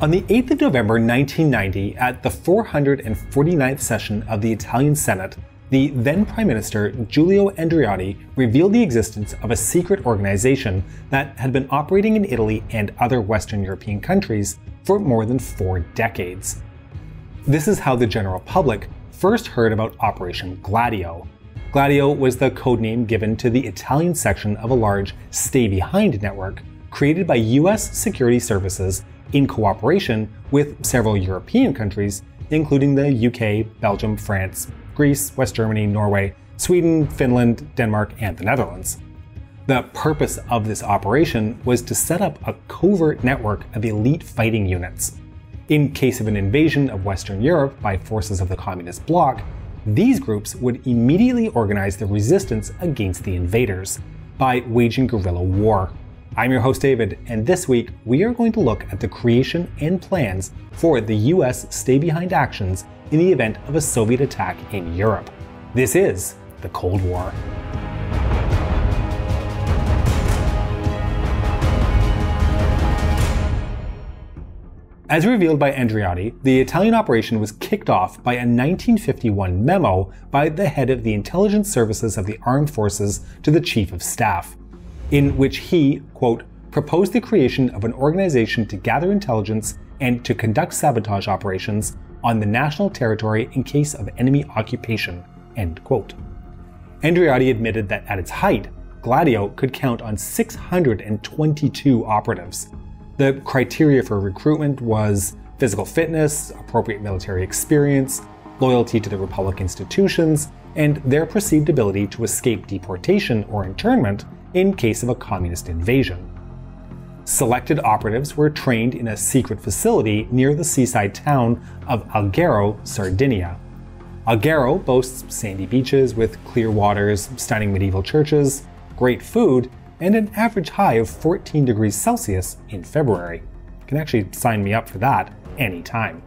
On the 8th of November 1990, at the 449th session of the Italian Senate, the then Prime Minister Giulio Andreotti revealed the existence of a secret organization that had been operating in Italy and other Western European countries for more than four decades. This is how the general public first heard about Operation Gladio. Gladio was the codename given to the Italian section of a large stay behind network created by US security services in cooperation with several European countries, including the UK, Belgium, France, Greece, West Germany, Norway, Sweden, Finland, Denmark, and the Netherlands. The purpose of this operation was to set up a covert network of elite fighting units. In case of an invasion of Western Europe by forces of the Communist bloc, these groups would immediately organize the resistance against the invaders by waging guerrilla war. I'm your host David, and this week we are going to look at the creation and plans for the US stay behind actions in the event of a Soviet attack in Europe. This is the Cold War. As revealed by Andreotti, the Italian operation was kicked off by a 1951 memo by the head of the intelligence services of the armed forces to the chief of staff, in which he, quote, proposed the creation of an organization to gather intelligence and to conduct sabotage operations on the national territory in case of enemy occupation. End quote. Andreotti admitted that at its height, Gladio could count on 622 operatives. The criteria for recruitment was physical fitness, appropriate military experience, loyalty to the Republic institutions, and their perceived ability to escape deportation or internment in case of a communist invasion. Selected operatives were trained in a secret facility near the seaside town of Alghero, Sardinia. Alghero boasts sandy beaches with clear waters, stunning medieval churches, great food, and an average high of 14 degrees Celsius in February. You can actually sign me up for that anytime.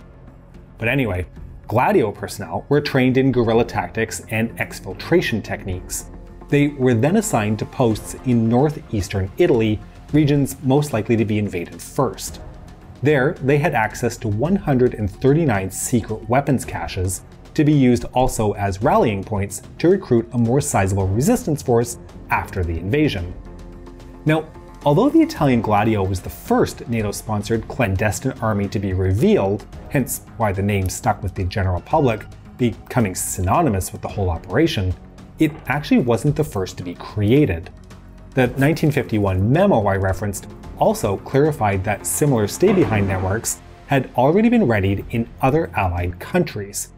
But anyway, Gladio personnel were trained in guerrilla tactics and exfiltration techniques. They were then assigned to posts in northeastern Italy regions most likely to be invaded first. There, they had access to 139 secret weapons caches to be used also as rallying points to recruit a more sizable resistance force after the invasion. Now, although the Italian Gladio was the first NATO sponsored clandestine army to be revealed, hence why the name stuck with the general public, becoming synonymous with the whole operation, it actually wasn't the first to be created. The 1951 memo I referenced also clarified that similar stay behind networks had already been readied in other Allied countries.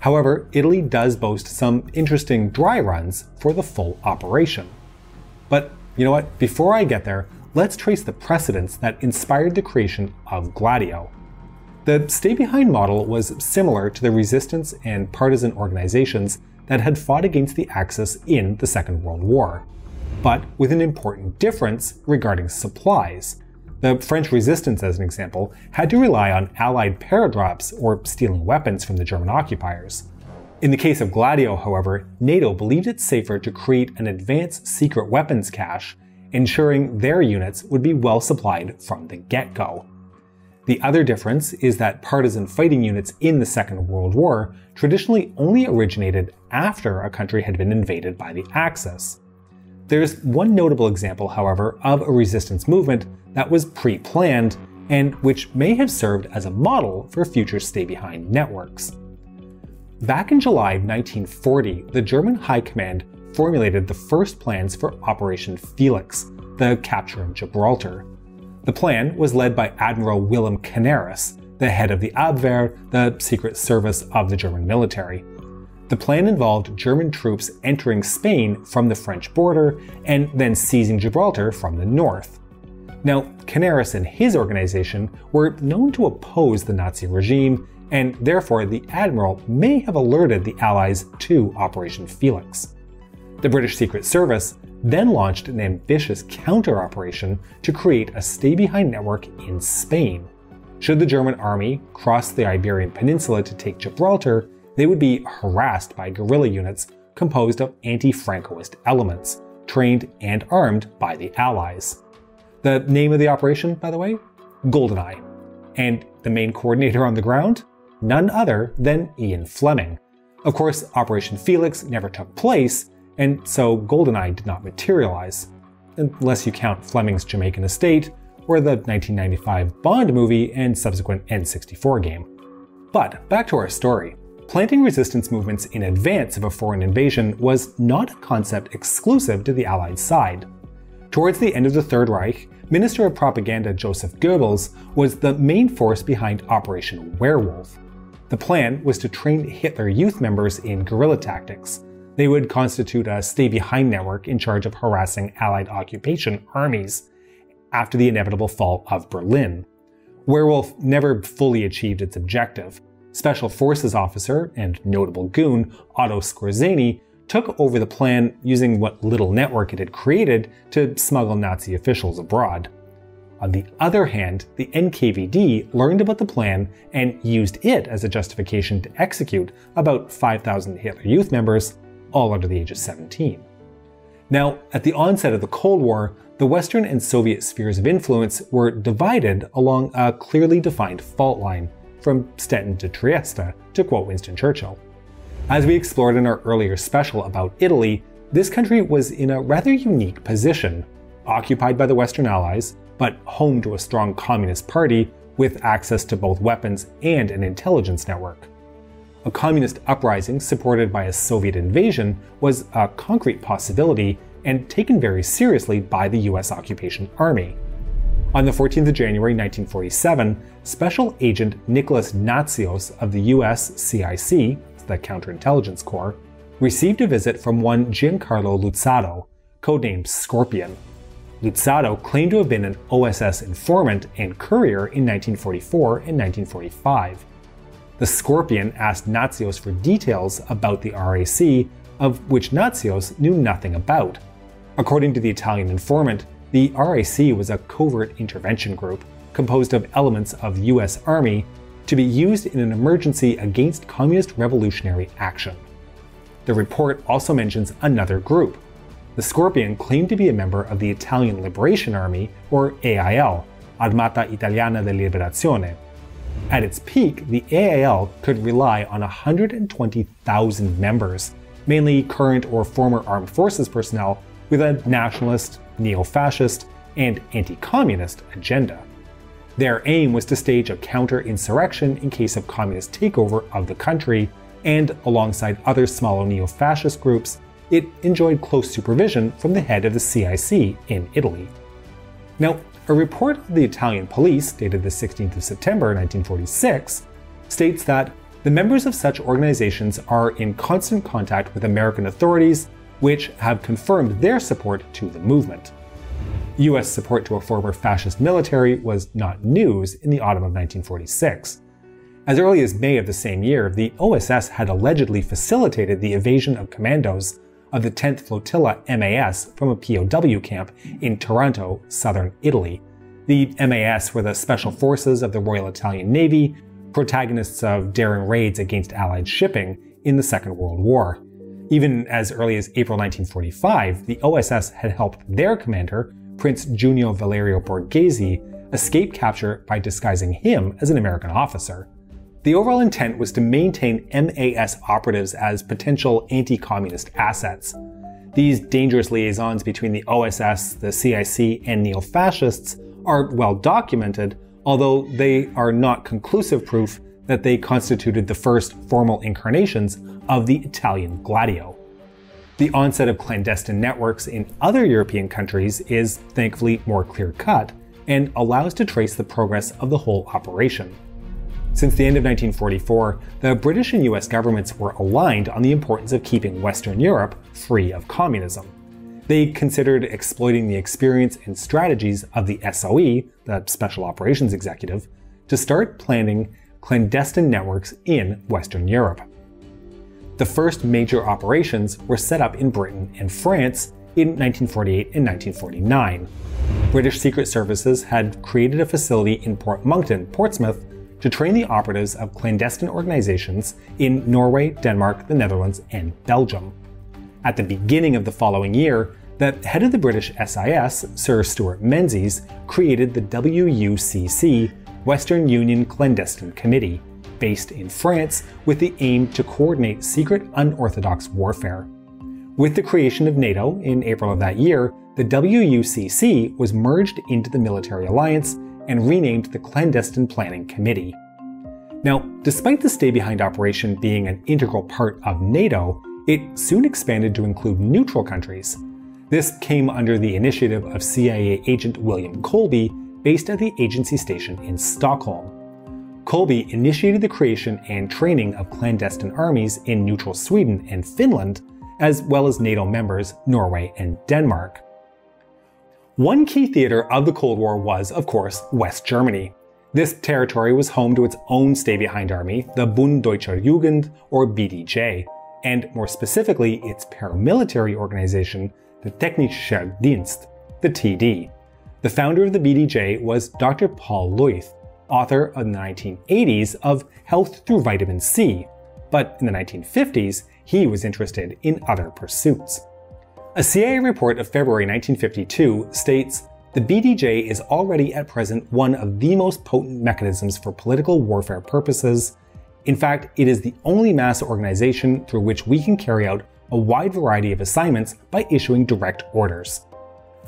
However, Italy does boast some interesting dry runs for the full operation. But you know what? Before I get there, let's trace the precedents that inspired the creation of Gladio. The stay behind model was similar to the resistance and partisan organizations that had fought against the Axis in the Second World War but with an important difference regarding supplies. The French resistance, as an example, had to rely on Allied paradrops or stealing weapons from the German occupiers. In the case of Gladio, however, NATO believed it safer to create an advanced secret weapons cache, ensuring their units would be well supplied from the get go. The other difference is that partisan fighting units in the Second World War traditionally only originated after a country had been invaded by the Axis. There's one notable example, however, of a resistance movement that was pre planned and which may have served as a model for future stay behind networks. Back in July 1940, the German High Command formulated the first plans for Operation Felix, the capture of Gibraltar. The plan was led by Admiral Wilhelm Canaris, the head of the Abwehr, the secret service of the German military. The plan involved German troops entering Spain from the French border and then seizing Gibraltar from the north. Now, Canaris and his organization were known to oppose the Nazi regime, and therefore the admiral may have alerted the Allies to Operation Felix. The British Secret Service then launched an ambitious counter operation to create a stay behind network in Spain. Should the German army cross the Iberian Peninsula to take Gibraltar, they would be harassed by guerrilla units composed of anti Francoist elements, trained and armed by the Allies. The name of the operation, by the way? GoldenEye. And the main coordinator on the ground? None other than Ian Fleming. Of course, Operation Felix never took place, and so GoldenEye did not materialize, unless you count Fleming's Jamaican estate, or the 1995 Bond movie and subsequent N64 game. But back to our story. Planting resistance movements in advance of a foreign invasion was not a concept exclusive to the Allied side. Towards the end of the Third Reich, Minister of Propaganda Joseph Goebbels was the main force behind Operation Werewolf. The plan was to train Hitler Youth members in guerrilla tactics. They would constitute a stay behind network in charge of harassing Allied occupation armies after the inevitable fall of Berlin. Werewolf never fully achieved its objective. Special Forces officer and notable goon Otto Skorzeny took over the plan using what little network it had created to smuggle Nazi officials abroad. On the other hand, the NKVD learned about the plan and used it as a justification to execute about 5,000 Hitler Youth members, all under the age of 17. Now, at the onset of the Cold War, the Western and Soviet spheres of influence were divided along a clearly defined fault line, from Stettin to Trieste, to quote Winston Churchill. As we explored in our earlier special about Italy, this country was in a rather unique position, occupied by the Western Allies, but home to a strong communist party with access to both weapons and an intelligence network. A communist uprising supported by a Soviet invasion was a concrete possibility and taken very seriously by the US occupation army. On the 14th of January 1947, Special Agent Nicholas Natsios of the US CIC the Counterintelligence Corps, received a visit from one Giancarlo Luzzatto, codenamed Scorpion. Luzzatto claimed to have been an OSS informant and courier in 1944 and 1945. The Scorpion asked Natsios for details about the RAC, of which Natsios knew nothing about. According to the Italian informant, the RAC was a covert intervention group composed of elements of US Army to be used in an emergency against communist revolutionary action. The report also mentions another group. The Scorpion claimed to be a member of the Italian Liberation Army, or AIL, Armata Italiana di Liberazione. At its peak, the AIL could rely on 120,000 members, mainly current or former armed forces personnel with a nationalist, neo fascist, and anti communist agenda. Their aim was to stage a counter-insurrection in case of communist takeover of the country, and alongside other smaller neo-fascist groups, it enjoyed close supervision from the head of the CIC in Italy. Now, a report of the Italian police, dated the 16th of September 1946, states that the members of such organizations are in constant contact with American authorities, which have confirmed their support to the movement. US support to a former fascist military was not news in the autumn of 1946. As early as May of the same year, the OSS had allegedly facilitated the evasion of commandos of the 10th Flotilla MAS from a POW camp in Taranto, southern Italy. The MAS were the special forces of the Royal Italian Navy, protagonists of daring raids against Allied shipping in the Second World War. Even as early as April 1945, the OSS had helped their commander, Prince Junio Valerio Borghese escape capture by disguising him as an American officer. The overall intent was to maintain MAS operatives as potential anti communist assets. These dangerous liaisons between the OSS, the CIC, and neo fascists are well documented, although they are not conclusive proof that they constituted the first formal incarnations of the Italian Gladio. The onset of clandestine networks in other European countries is thankfully more clear cut and allows to trace the progress of the whole operation. Since the end of 1944, the British and US governments were aligned on the importance of keeping Western Europe free of communism. They considered exploiting the experience and strategies of the SOE, the Special Operations Executive, to start planning clandestine networks in Western Europe. The first major operations were set up in Britain and France in 1948 and 1949. British Secret Services had created a facility in Fort Monckton, Portsmouth, to train the operatives of clandestine organizations in Norway, Denmark, the Netherlands, and Belgium. At the beginning of the following year, the head of the British SIS, Sir Stewart Menzies, created the WUCC, Western Union Clandestine Committee, based in France with the aim to coordinate secret unorthodox warfare. With the creation of NATO in April of that year, the WUCC was merged into the military alliance and renamed the Clandestine Planning Committee. Now, despite the stay behind operation being an integral part of NATO, it soon expanded to include neutral countries. This came under the initiative of CIA agent William Colby, based at the agency station in Stockholm. Colby initiated the creation and training of clandestine armies in neutral Sweden and Finland, as well as NATO members Norway and Denmark. One key theater of the Cold War was, of course, West Germany. This territory was home to its own stay behind army, the Bund Deutscher Jugend, or BDJ, and more specifically, its paramilitary organization, the Technischer Dienst, the TD. The founder of the BDJ was Dr. Paul Lueth, author of the 1980s of Health Through Vitamin C, but in the 1950s, he was interested in other pursuits. A CIA report of February 1952 states the BDJ is already at present one of the most potent mechanisms for political warfare purposes. In fact, it is the only mass organization through which we can carry out a wide variety of assignments by issuing direct orders.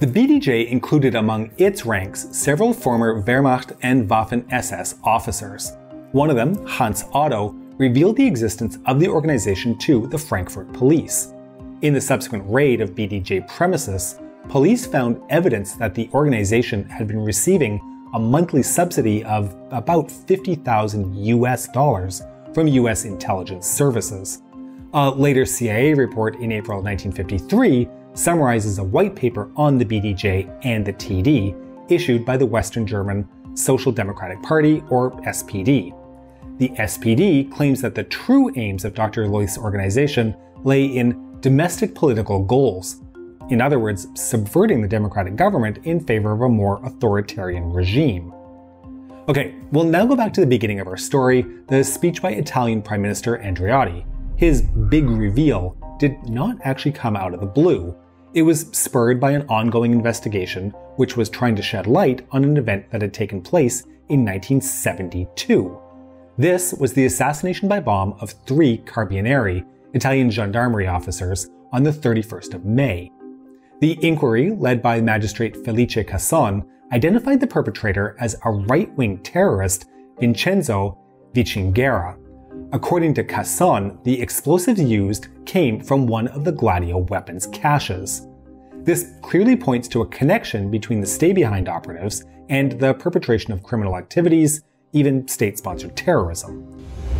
The BDJ included among its ranks several former Wehrmacht and Waffen SS officers. One of them, Hans Otto, revealed the existence of the organization to the Frankfurt police. In the subsequent raid of BDJ premises, police found evidence that the organization had been receiving a monthly subsidy of about 50,000 US dollars from US intelligence services. A later CIA report in April 1953 summarizes a white paper on the BDJ and the TD issued by the Western German Social Democratic Party, or SPD. The SPD claims that the true aims of Dr. Lueth's organization lay in domestic political goals, in other words, subverting the democratic government in favor of a more authoritarian regime. Okay, we'll now go back to the beginning of our story, the speech by Italian Prime Minister Andreotti. His big reveal did not actually come out of the blue. It was spurred by an ongoing investigation which was trying to shed light on an event that had taken place in 1972. This was the assassination by bomb of three Carabinieri, Italian gendarmerie officers, on the 31st of May. The inquiry, led by magistrate Felice Casson, identified the perpetrator as a right wing terrorist, Vincenzo Vinciguerra. According to Casson, the explosives used came from one of the Gladio weapons caches. This clearly points to a connection between the stay behind operatives and the perpetration of criminal activities, even state sponsored terrorism.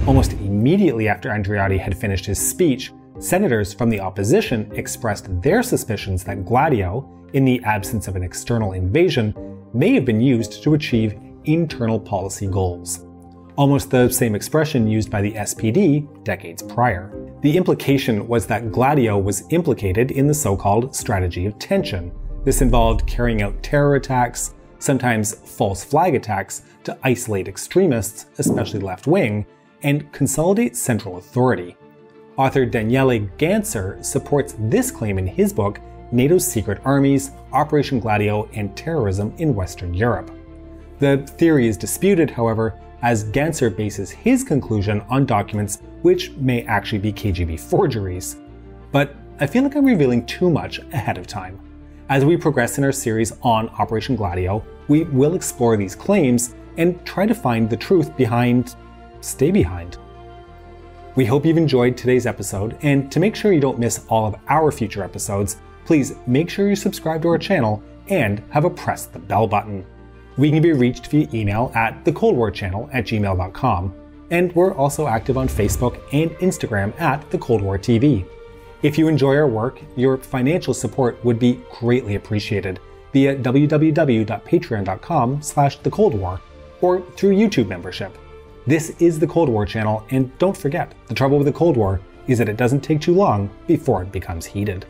Almost immediately after Andreotti had finished his speech, senators from the opposition expressed their suspicions that Gladio, in the absence of an external invasion, may have been used to achieve internal policy goals. Almost the same expression used by the SPD decades prior. The implication was that Gladio was implicated in the so called strategy of tension. This involved carrying out terror attacks, sometimes false flag attacks, to isolate extremists, especially left wing, and consolidate central authority. Author Daniele Ganser supports this claim in his book, NATO's Secret Armies, Operation Gladio, and Terrorism in Western Europe. The theory is disputed, however, as Ganser bases his conclusion on documents which may actually be KGB forgeries. But I feel like I'm revealing too much ahead of time. As we progress in our series on Operation Gladio, we will explore these claims and try to find the truth behind Stay Behind. We hope you've enjoyed today's episode, and to make sure you don't miss all of our future episodes, please make sure you subscribe to our channel and have a press the bell button. We can be reached via email at thecoldwarchannel at gmail.com, and we're also active on Facebook and Instagram at The Cold War TV. If you enjoy our work, your financial support would be greatly appreciated via www.patreon.com slash thecoldwar or through YouTube membership. This is the Cold War channel, and don't forget, the trouble with the Cold War is that it doesn't take too long before it becomes heated.